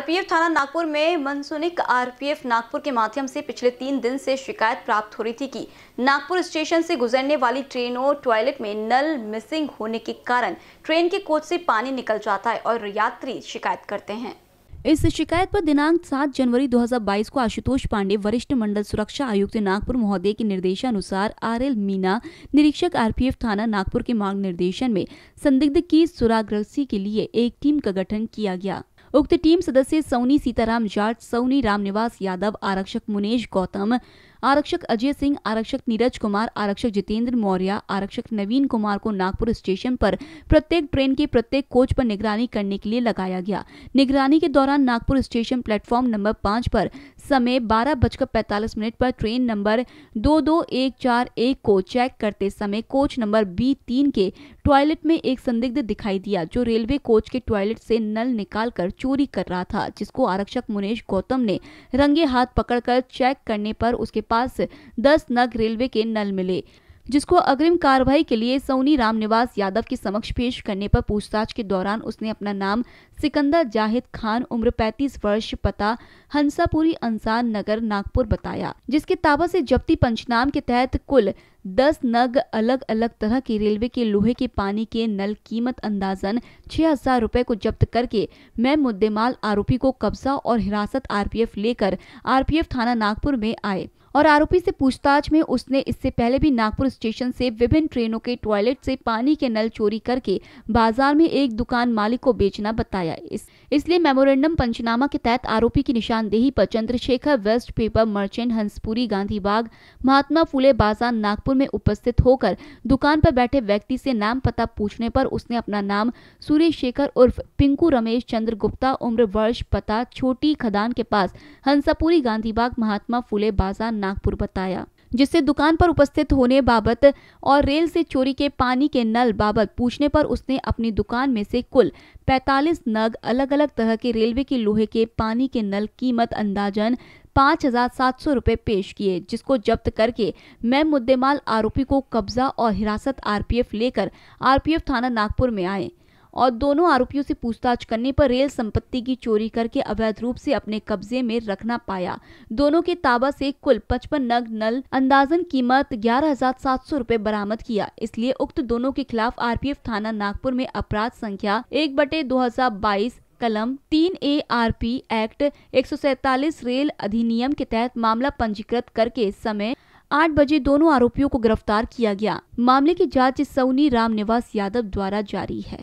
RPF थाना नागपुर में मनसुनिक RPF Nagpur के माध्यम से पिछले तीन दिन से शिकायत प्राप्त हो रही थी कि नागपुर स्टेशन से गुजरने वाली ट्रेनों टॉयलेट में नल मिसिंग होने के कारण ट्रेन के कोच से पानी निकल जाता है और यात्री शिकायत करते हैं। इस शिकायत पर दिनांक 7 जनवरी 2022 को आशुतोष पांडे, वरिष्ठ मंडल सुरक्षा आयुक्त नागपुर महोदय के निर्देशानुसार आर एल मीना, निरीक्षक आरपीएफ थाना नागपुर के मार्ग निर्देशन में संदिग्ध की सुराग्रसी के लिए एक टीम का गठन किया गया। उक्त टीम सदस्य सौनी सीताराम जाट सौनी रामनिवास यादव आरक्षक मुनेश गौतम आरक्षक अजय सिंह, आरक्षक नीरज कुमार, आरक्षक जितेंद्र मौर्य, आरक्षक नवीन कुमार को नागपुर स्टेशन पर प्रत्येक ट्रेन के प्रत्येक कोच पर निगरानी करने के लिए लगाया गया। निगरानी के दौरान नागपुर स्टेशन प्लेटफॉर्म नंबर पाँच पर समय बारह बजकर पैतालीस मिनट पर ट्रेन नंबर दो दो एक चार एक को चेक करते समय कोच नंबर बी तीन के टॉयलेट में एक संदिग्ध दिखाई दिया, जो रेलवे कोच के टॉयलेट से नल निकालकर चोरी कर रहा था, जिसको आरक्षक मुनेश गौतम ने रंगे हाथ पकड़कर चेक करने पर उसके पास 10 नग रेलवे के नल मिले, जिसको अग्रिम कार्रवाई के लिए सोनी रामनिवास यादव के समक्ष पेश करने पर पूछताछ के दौरान उसने अपना नाम सिकंदर जाहिद खान, उम्र 35 वर्ष, पता हंसापुरी अंसार नगर, नागपुर बताया, जिसके ताबा से जब्ती पंचनाम के तहत कुल 10 नग अलग अलग तरह के रेलवे के लोहे के पानी के नल कीमत अंदाजन छह हज़ार रूपए को जब्त करके मैं मुद्देमाल आरोपी को कब्जा और हिरासत आरपीएफ लेकर आरपीएफ थाना नागपुर में आए और आरोपी से पूछताछ में उसने इससे पहले भी नागपुर स्टेशन से विभिन्न ट्रेनों के टॉयलेट से पानी के नल चोरी करके बाज़ार में एक दुकान मालिक को बेचना बताया। इस इसलिए मेमोरेंडम पंचनामा के तहत आरोपी की निशानदेही पर Chandrashekhar waste paper merchant Hanspuri Gandhi Bagh Mahatma Phule Bazaar, Nagpur में उपस्थित होकर दुकान पर बैठे व्यक्ति से नाम पता पूछने पर उसने अपना नाम सूर्य शेखर उर्फ़ पिंकू रमेश चंद्र गुप्ता उम्र वर्ष पता छोटी खदान के पास हंसापुरी गांधी बाग महात्मा फुले बाज़ार, नागपुर बताया। जिससे दुकान पर उपस्थित होने बाबत और रेल से चोरी के पानी के नल बाबत पूछने पर उसने अपनी दुकान में से कुल 45 नग अलग अलग तरह के रेलवे के लोहे के पानी के नल कीमत अंदाजन पाँच हज़ार सात सौ रूपए पेश किए, जिसको जब्त करके मैं मुद्देमाल आरोपी को कब्जा और हिरासत आरपीएफ लेकर आरपीएफ थाना नागपुर में आए। और दोनों आरोपियों से पूछताछ करने पर रेल संपत्ति की चोरी करके अवैध रूप से अपने कब्जे में रखना पाया। दोनों के ताबा से कुल पचपन नग नल अंदाजन कीमत ग्यारह हज़ार सात सौ रूपए बरामद किया। इसलिए उक्त दोनों के खिलाफ आरपीएफ थाना नागपुर में अपराध संख्या एक बटे दो हज़ार बाईस कलम तीन ए आर पी एक्ट एक रेल अधिनियम के तहत मामला पंजीकृत करके समय आठ बजे दोनों आरोपियों को गिरफ़्तार किया गया। मामले की जाँच सऊनी राम निवास यादव द्वारा जारी है।